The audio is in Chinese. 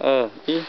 二一